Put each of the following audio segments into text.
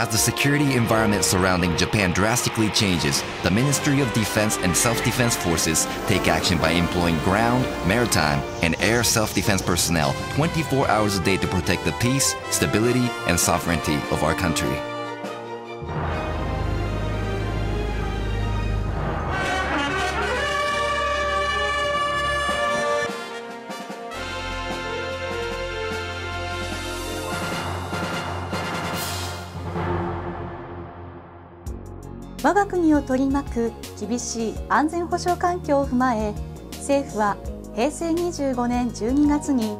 As the security environment surrounding Japan drastically changes, the Ministry of Defense and Self-Defense Forces take action by employing ground, maritime, and air self-defense personnel 24 hours a day to protect the peace, stability, and sovereignty of our country. を取り巻く厳しい安全保障環境を踏まえ政府は平成25年12月に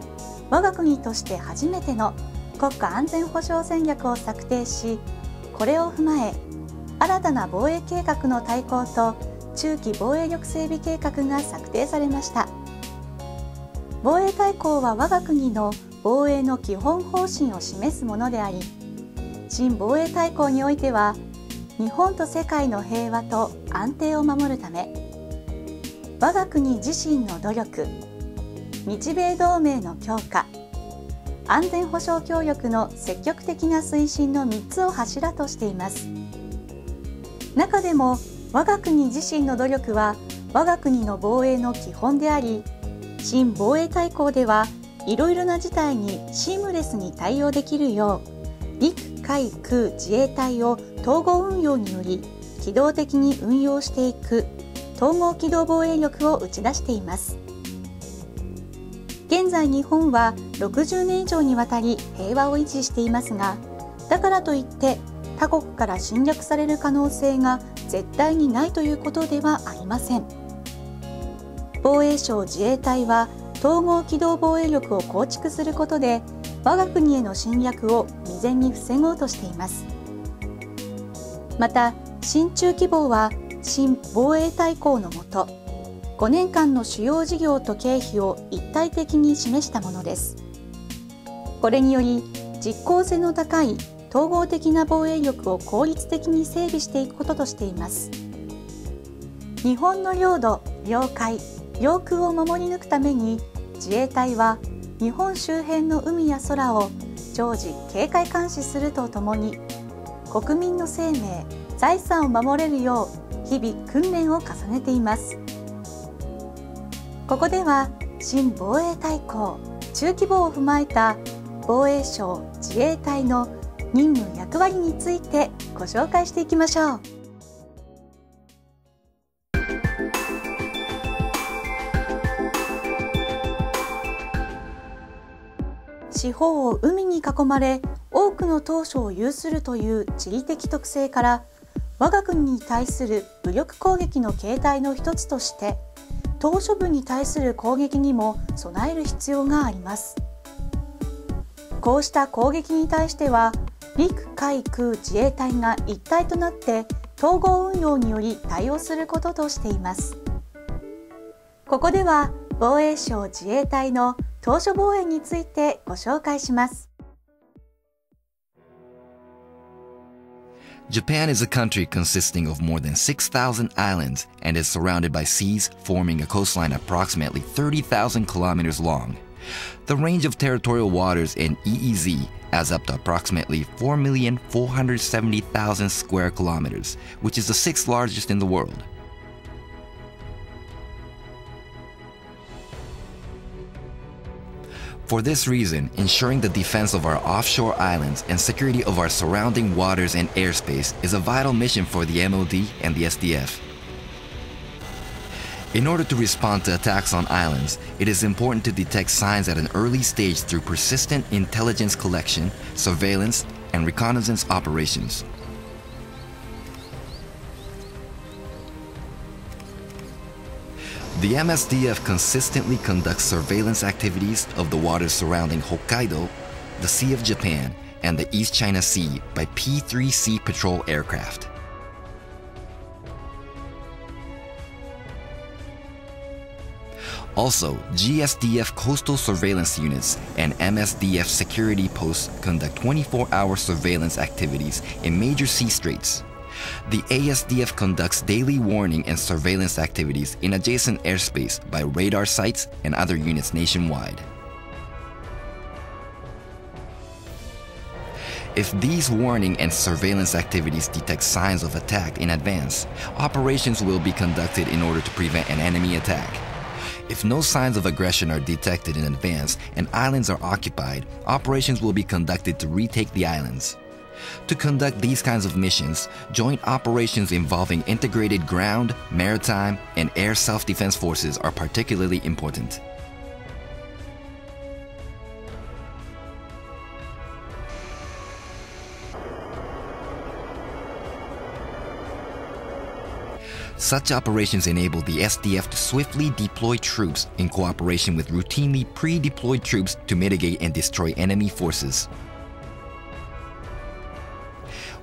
我が国として初めての国家安全保障戦略を策定しこれを踏まえ新たな防衛計画の大綱と中期防衛力整備計画が策定されました。防衛大綱は我が国の防衛の基本方針を示すものであり新防衛大綱においては日本と世界の平和と安定を守るため我が国自身の努力日米同盟の強化安全保障協力の積極的な推進の3つを柱としています。中でも我が国自身の努力は我が国の防衛の基本であり新防衛大綱ではいろいろな事態にシームレスに対応できるよう陸海空自衛隊を統合運用により機動的に運用していく統合機動防衛力を打ち出しています。現在日本は60年以上にわたり平和を維持していますがだからといって他国から侵略される可能性が絶対にないということではありません。防衛省自衛隊は統合機動防衛力を構築することで我が国への侵略を未然に防ごうとしています。また新中希望は新防衛大綱のもと5年間の主要事業と経費を一体的に示したものです。これにより実効性の高い統合的な防衛力を効率的に整備していくこととしています。日本の領土領海領空を守り抜くために自衛隊は日本周辺の海や空を常時警戒監視するとともに国民の生命財産を守れるよう日々訓練を重ねています。ここでは新防衛大綱中規模を踏まえた防衛省自衛隊の任務役割についてご紹介していきましょう。四方を海に囲まれ多くの島嶼を有するという地理的特性から我が国に対する武力攻撃の形態の一つとして島嶼部に対する攻撃にも備える必要があります。こうした攻撃に対しては陸海空自衛隊が一体となって統合運用により対応することとしています。ここでは防衛省自衛隊の島嶼防衛についてご紹介します Japan is a country consisting of more than 6,000 islands and is surrounded by seas forming a coastline approximately 30,000 kilometers long. The range of territorial waters in EEZ adds up to approximately 4,470,000 square kilometers, which is the sixth largest in the world. For this reason, ensuring the defense of our offshore islands and security of our surrounding waters and airspace is a vital mission for the MOD and the SDF. In order to respond to attacks on islands, it is important to detect signs at an early stage through persistent intelligence collection, surveillance, and reconnaissance operations. The MSDF consistently conducts surveillance activities of the waters surrounding Hokkaido, the Sea of Japan, and the East China Sea by P-3C patrol aircraft. Also, GSDF coastal surveillance units and MSDF security posts conduct 24-hour surveillance activities in major sea straits. The ASDF conducts daily warning and surveillance activities in adjacent airspace by radar sites and other units nationwide. If these warning and surveillance activities detect signs of attack in advance, operations will be conducted in order to prevent an enemy attack. If no signs of aggression are detected in advance and islands are occupied, operations will be conducted to retake the islands. To conduct these kinds of missions, joint operations involving integrated ground, maritime, and air self defense forces are particularly important. Such operations enable the SDF to swiftly deploy troops in cooperation with routinely pre deployed troops to mitigate and destroy enemy forces.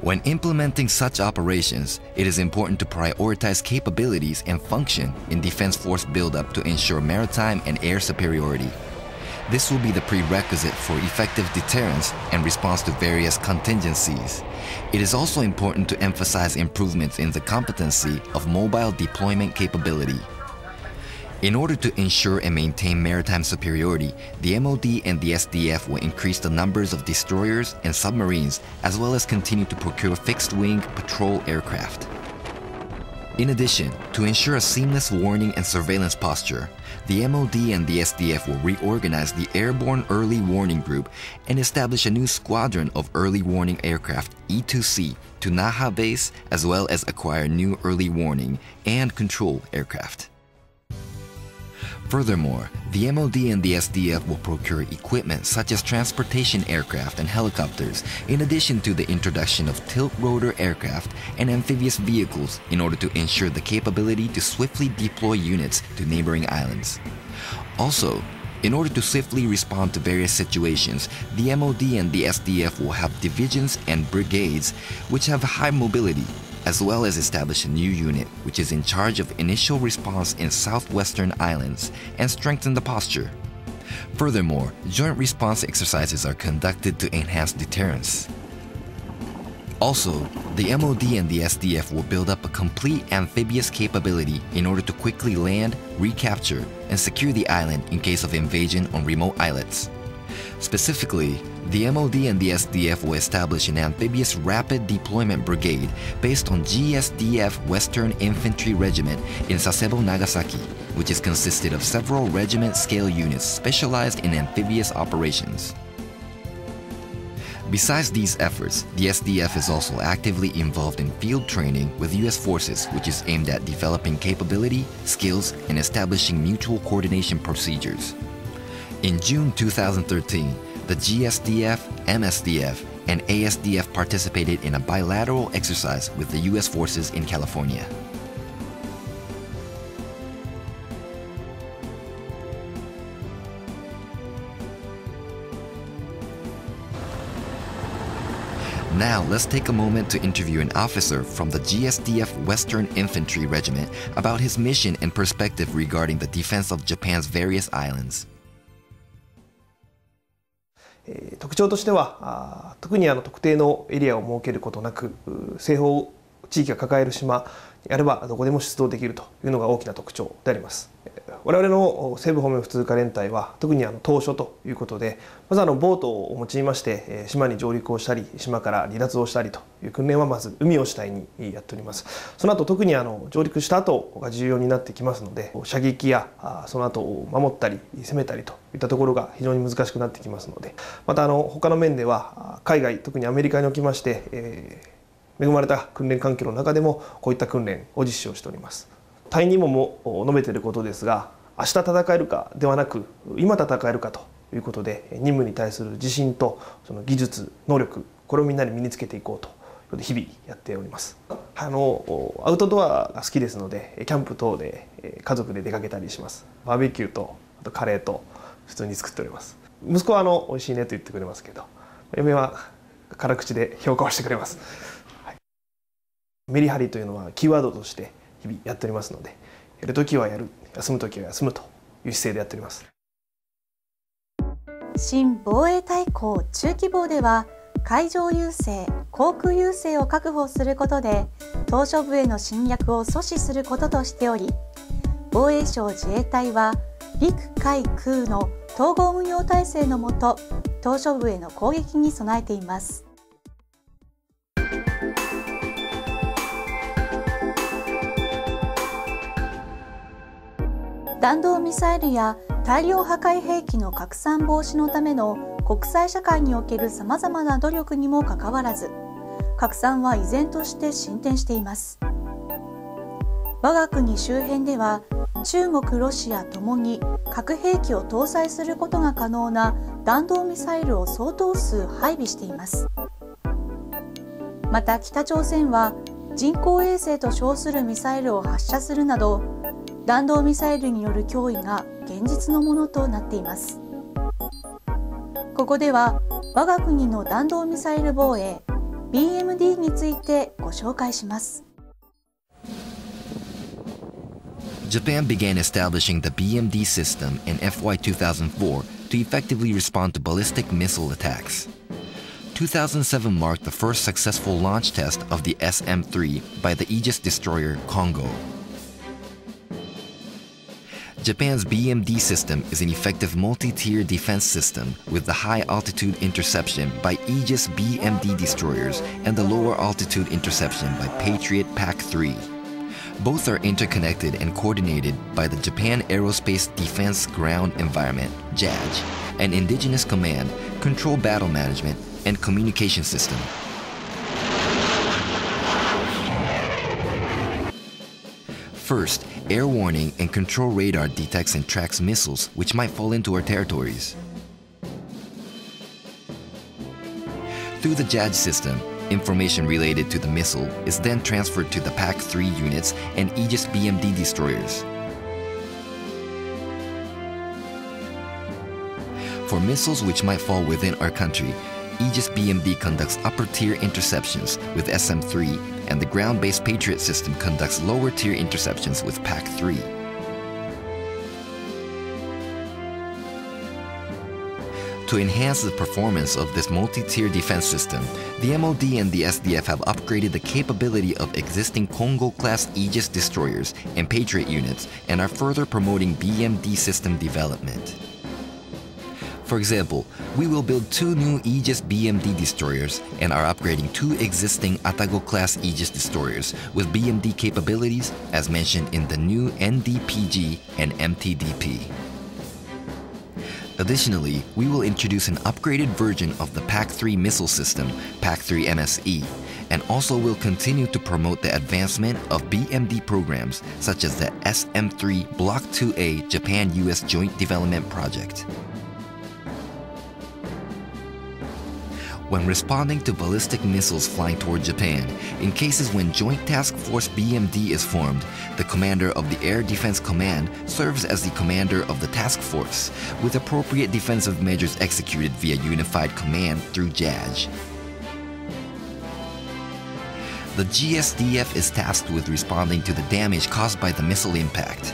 When implementing such operations, it is important to prioritize capabilities and function in defense force buildup to ensure maritime and air superiority. This will be the prerequisite for effective deterrence and response to various contingencies. It is also important to emphasize improvements in the competency of mobile deployment capability. In order to ensure and maintain maritime superiority, the MOD and the SDF will increase the numbers of destroyers and submarines, as well as continue to procure fixed wing patrol aircraft. In addition, to ensure a seamless warning and surveillance posture, the MOD and the SDF will reorganize the Airborne Early Warning Group and establish a new squadron of early warning aircraft E2C to Naha base as well as acquire new early warning and control aircraft. Furthermore, the MOD and the SDF will procure equipment such as transportation aircraft and helicopters, in addition to the introduction of tilt rotor aircraft and amphibious vehicles in order to ensure the capability to swiftly deploy units to neighboring islands. Also, in order to swiftly respond to various situations, the MOD and the SDF will have divisions and brigades which have high mobility as well as establish a new unit which is in charge of initial response in southwestern islands and strengthen the posture. Furthermore, joint response exercises are conducted to enhance deterrence. Also, the MOD and the SDF will build up a complete amphibious capability in order to quickly land, recapture, and secure the island in case of invasion on remote islets. Specifically, the MOD and the SDF will establish an amphibious rapid deployment brigade based on GSDF Western Infantry Regiment in Sasebo, Nagasaki, which is consisted of several regiment scale units specialized in amphibious operations. Besides these efforts, the SDF is also actively involved in field training with US forces, which is aimed at developing capability, skills, and establishing mutual coordination procedures. In June 2013, the GSDF, MSDF, and ASDF participated in a bilateral exercise with the US forces in California. Now, let's take a moment to interview an officer from the GSDF Western Infantry Regiment about his mission and perspective regarding the defense of Japan's various islands. 特徴としては特にあの特定のエリアを設けることなく西方地域が抱える島であればどこでも出動できるというのが大きな特徴であります。我々の西部方面普通科連隊は特にあの当初ということでまずあのボートを用いまして島に上陸をしたり島から離脱をしたりという訓練はまず海を主体にやっております。その後特にあの上陸した後が重要になってきますので射撃やその後を守ったり攻めたりといったところが非常に難しくなってきますのでまたあの他の面では海外特にアメリカにおきまして、えー、恵まれた訓練環境の中でもこういった訓練を実施をしております。隊員にもも述べていることですが明日戦えるかではなく今戦えるかということで任務に対する自信とその技術能力これをみんなで身につけていこうと日々やっております。あのアウトドアが好きですのでキャンプ等で家族で出かけたりします。バーベキューとあとカレーと普通に作っております。息子はあの美味しいねと言ってくれますけど嫁は辛口で評価をしてくれます、はい、メリハリというのはキーワードとして日々やっておりますのでやるときはやる。休むときは休むという姿勢でやっております。新防衛大綱中期防では海上優勢航空優勢を確保することで島しょ部への侵略を阻止することとしており防衛省自衛隊は陸海空の統合運用体制のもと島しょ部への攻撃に備えています。弾道ミサイルや大量破壊兵器の拡散防止のための国際社会におけるさまざまな努力にもかかわらず拡散は依然として進展しています。我が国周辺では中国ロシアともに核兵器を搭載することが可能な弾道ミサイルを相当数配備しています。また北朝鮮は人工衛星と称するミサイルを発射するなど弾道ミサイルによる脅威が現実のものとなっていますここでは我が国の弾道ミサイル防衛 BMD についてご紹介します Japan began establishing the BMD system in FY 2004 to effectively respond to ballistic missile attacks. 2007 marked the first successful launch test of the SM 3 by the Aegis destroyer Congo. Japan's BMD system is an effective multi tier defense system with the high altitude interception by Aegis BMD destroyers and the lower altitude interception by Patriot PAC 3. Both are interconnected and coordinated by the Japan Aerospace Defense Ground Environment, JADGE, an indigenous command, control battle management, and communication system. First, air warning and control radar detects and tracks missiles which might fall into our territories. Through the JADGE system, Information related to the missile is then transferred to the PAC 3 units and Aegis BMD destroyers. For missiles which might fall within our country, Aegis BMD conducts upper tier interceptions with SM 3, and the ground based Patriot system conducts lower tier interceptions with PAC 3. To enhance the performance of this multi-tier defense system, the MOD and the SDF have upgraded the capability of existing Congo-class Aegis destroyers and Patriot units and are further promoting BMD system development. For example, we will build two new Aegis BMD destroyers and are upgrading two existing Atago-class Aegis destroyers with BMD capabilities as mentioned in the new NDPG and MTDP. Additionally, we will introduce an upgraded version of the PAC-3 missile system, PAC-3 MSE, and also will continue to promote the advancement of BMD programs such as the SM-3 Block 2A Japan-US Joint Development Project. When responding to ballistic missiles flying toward Japan. In cases when Joint Task Force BMD is formed, the commander of the Air Defense Command serves as the commander of the task force, with appropriate defensive measures executed via unified command through JADGE. The GSDF is tasked with responding to the damage caused by the missile impact.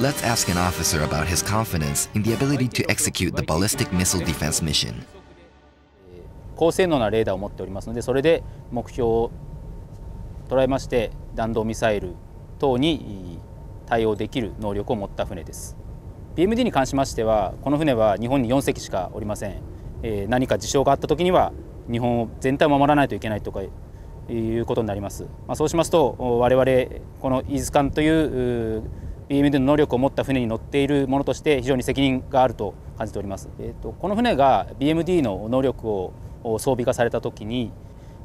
Let's ask an officer about his confidence in the ability to execute the ballistic missile defense mission. 高性能なレーダーを持っておりますのでそれで目標を捉えまして弾道ミサイル等に対応できる能力を持った船です。BMD に関しましてはこの船は日本に4隻しかおりません、えー、何か事象があった時には日本全体を守らないといけないとかいうことになります、まあ、そうしますと我々このイーズカンという BMD の能力を持った船に乗っているものとして非常に責任があると感じております。えーと、この船が BMD の能力を装備化された時に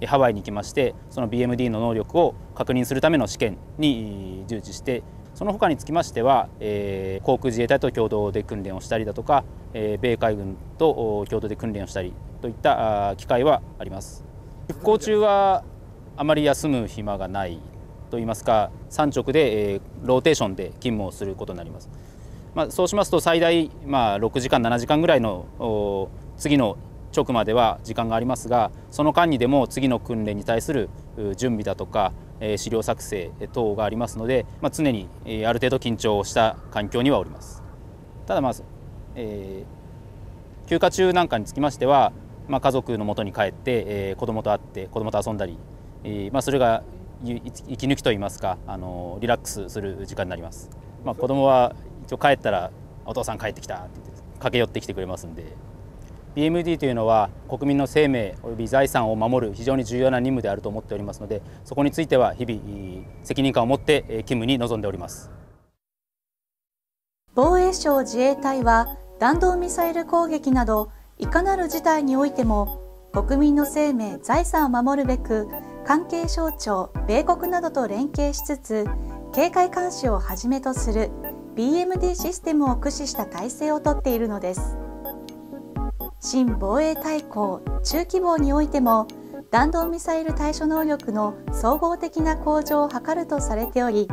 ハワイに行きましてその BMD の能力を確認するための試験に従事してその他につきましては、えー、航空自衛隊と共同で訓練をしたりだとか、えー、米海軍と共同で訓練をしたりといった機会はあります。出航中はあまり休む暇がないといいますか3直で、えー、ローテーションで勤務をすることになります。まあ、そうしますと最大、まあ、6時間7時間ぐらいの次の直までは時間がありますがその間にでも次の訓練に対する準備だとか、えー、資料作成等がありますので、まあ、常に、えー、ある程度緊張した環境にはおります。ただまあ、えー、休暇中なんかにつきましては、まあ、家族のもとに帰って、えー、子供と会って子供と遊んだり、えーまあ、それが息抜きといいますかあのリラックスする時間になります、まあ、子供は一応帰ったらお父さん帰ってきたって言って駆け寄ってきてくれますんで。BMD というのは国民の生命および財産を守る非常に重要な任務であると思っておりますのでそこについては日々責任感を持って勤務に臨んでおります。防衛省自衛隊は弾道ミサイル攻撃などいかなる事態においても国民の生命財産を守るべく関係省庁米国などと連携しつつ警戒監視をはじめとする BMD システムを駆使した体制をとっているのです。新防衛大綱中規模においても弾道ミサイル対処能力の総合的な向上を図るとされており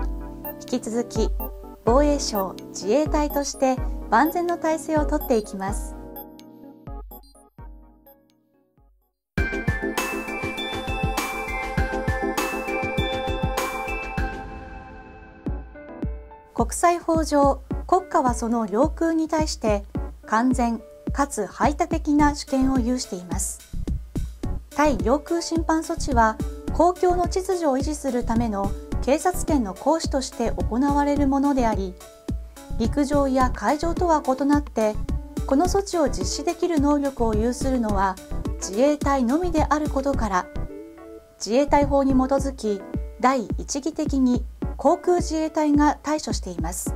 引き続き防衛省自衛隊として万全の体制をとっていきます。国際法上国家はその領空に対して完全かつ排他的な主権を有しています。対領空侵犯措置は公共の秩序を維持するための警察権の行使として行われるものであり陸上や海上とは異なってこの措置を実施できる能力を有するのは自衛隊のみであることから自衛隊法に基づき第一義的に航空自衛隊が対処しています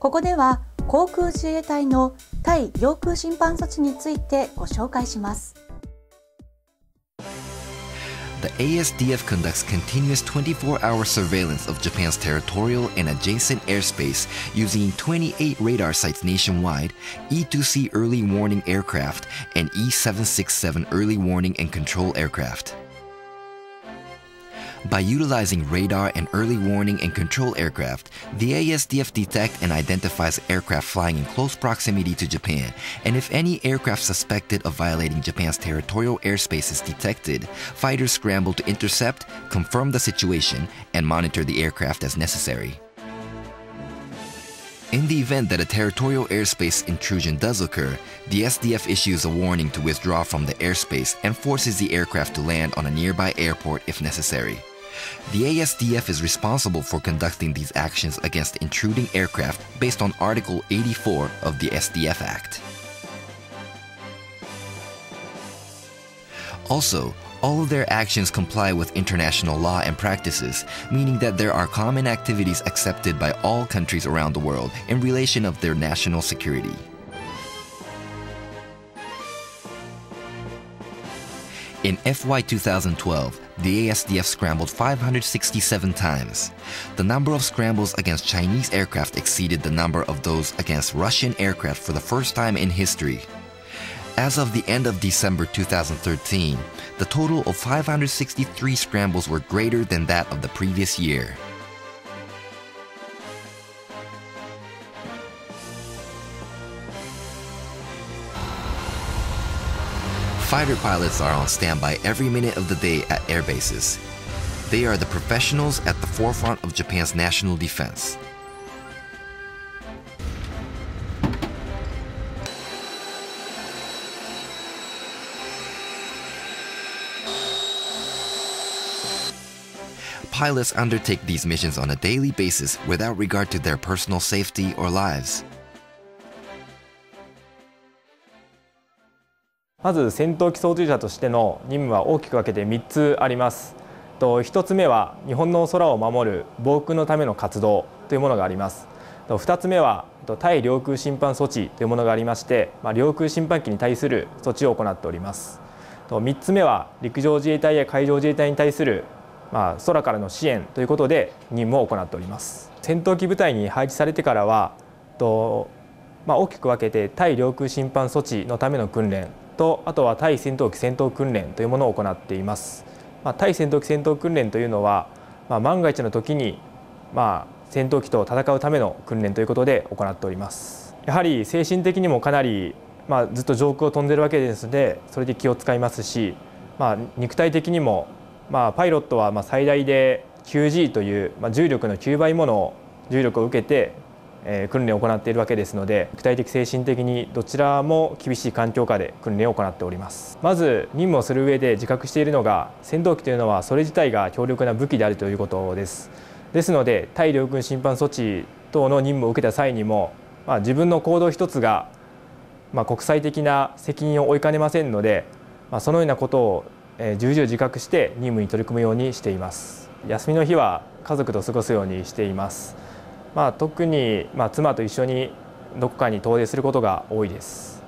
ここでは航空自衛隊の対領空侵犯措置についてご紹介します The ASDF conducts continuous 24 hour surveillance of Japan's territorial and adjacent airspace using 28 radar sites nationwide, E2C early warning aircraft, and E767 early warning and control aircraft. By utilizing radar and early warning and control aircraft, the ASDF detect and identifies aircraft flying in close proximity to Japan, and if any aircraft suspected of violating Japan's territorial airspace is detected, fighters scramble to intercept, confirm the situation, and monitor the aircraft as necessary. In the event that a territorial airspace intrusion does occur, the SDF issues a warning to withdraw from the airspace and forces the aircraft to land on a nearby airport if necessary. The ASDF is responsible for conducting these actions against intruding aircraft based on Article 84 of the SDF Act. Also, all of their actions comply with international law and practices, meaning that there are common activities accepted by all countries around the world in relation of their national security. In FY 2012, the ASDF scrambled 567 times. The number of scrambles against Chinese aircraft exceeded the number of those against Russian aircraft for the first time in history. As of the end of December 2013, the total of 563 scrambles were greater than that of the previous year. Fighter pilots are on standby every minute of the day at air bases. They are the professionals at the forefront of Japan's national defense. Pilots undertake these missions on a daily basis without regard to their personal safety or lives. まず戦闘機操縦者としての任務は大きく分けて3つあります。1つ目は日本の空を守る防空のための活動というものがあります。2つ目は対領空侵犯措置というものがありまして、まあ、領空侵犯機に対する措置を行っております。3つ目は陸上自衛隊や海上自衛隊に対する、まあ、空からの支援ということで任務を行っております戦闘機部隊に配置されてからはと、まあ、大きく分けて対領空侵犯措置のための訓練とあとは対戦闘機戦闘訓練というものを行っています。まあ、対戦闘機戦闘訓練というのは、まあ、万が一の時に、まあ、戦闘機と戦うための訓練ということで行っております。やはり精神的にもかなり、まあ、ずっと上空を飛んでるわけですのでそれで気を使いますし、まあ、肉体的にも、まあ、パイロットはまあ最大で 9G という、まあ、重力の9倍もの重力を受けてえ訓練を行っているわけですので具体的精神的にどちらも厳しい環境下で訓練を行っております。まず任務をする上で自覚しているのが戦闘機というのはそれ自体が強力な武器であるということです。ですので対領軍侵犯措置等の任務を受けた際にも、まあ、自分の行動一つが、まあ、国際的な責任を負いかねませんので、まあ、そのようなことを重々自覚して任務に取り組むようにしています。休みの日は家族と過ごすようにしています。まあ、特に、まあ、妻と一緒にどこかに遠出することが多いです。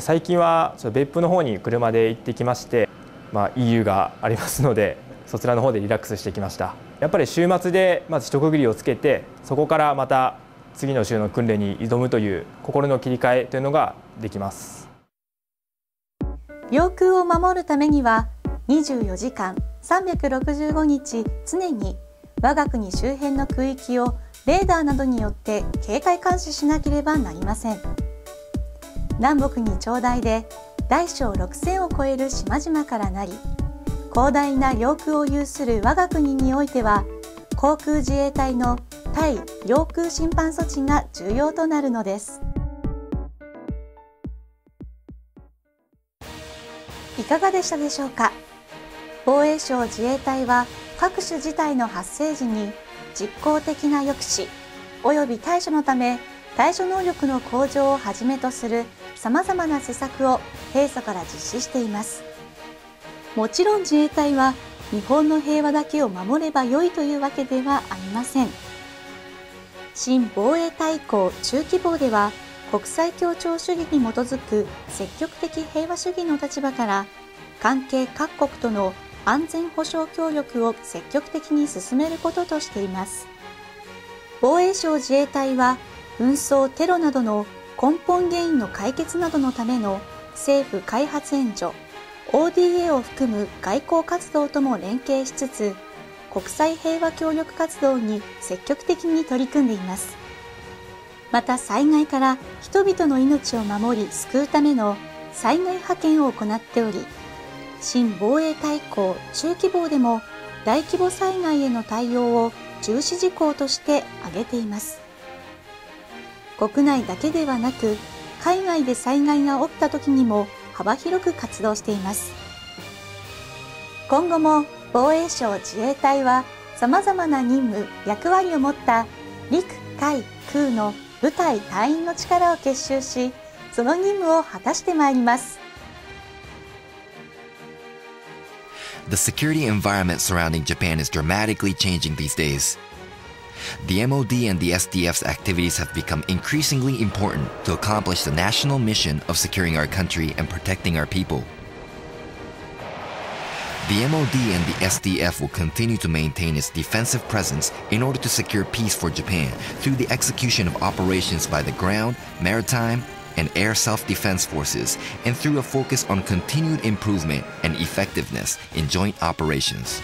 最近は別府の方に車で行ってきまして、まあ、EU がありますのでそちらの方でリラックスしてきました。やっぱり週末でまず一区切りをつけてそこからまた次の週の訓練に挑むという心の切り替えというのができます。領空を守るためには24時間365日常に我が国周辺の空域をレーダーなどによって警戒監視しなければなりません。南北に長大で大小6000を超える島々からなり広大な領空を有する我が国においては航空自衛隊の対領空侵犯措置が重要となるのです。いかがでしたでしょうか？防衛省自衛隊は各種事態の発生時に実効的な抑止及び対処のため対処能力の向上をはじめとするさまざまな施策を平素から実施しています。もちろん自衛隊は日本の平和だけを守ればよいというわけではありません。新防衛大綱中期防では国際協調主義に基づく積極的平和主義の立場から関係各国との安全保障協力を積極的に進めることとしています。防衛省自衛隊は紛争テロなどの根本原因の解決などのための政府開発援助 ODA を含む外交活動とも連携しつつ国際平和協力活動に積極的に取り組んでいます。また災害から人々の命を守り救うための災害派遣を行っており新防衛大綱中規模でも大規模災害への対応を重視事項として挙げています。国内だけではなく海外で災害が起きた時にも幅広く活動しています。今後も防衛省自衛隊は様々な任務役割を持った陸海空の部隊隊員の力を結集しその任務を果たしてまいります。The security environment surrounding Japan is dramatically changing these days. The MOD and the SDF's activities have become increasingly important to accomplish the national mission of securing our country and protecting our people. The MOD and the SDF will continue to maintain its defensive presence in order to secure peace for Japan through the execution of operations by the ground, maritime, and air self-defense forces and through a focus on continued improvement and effectiveness in joint operations.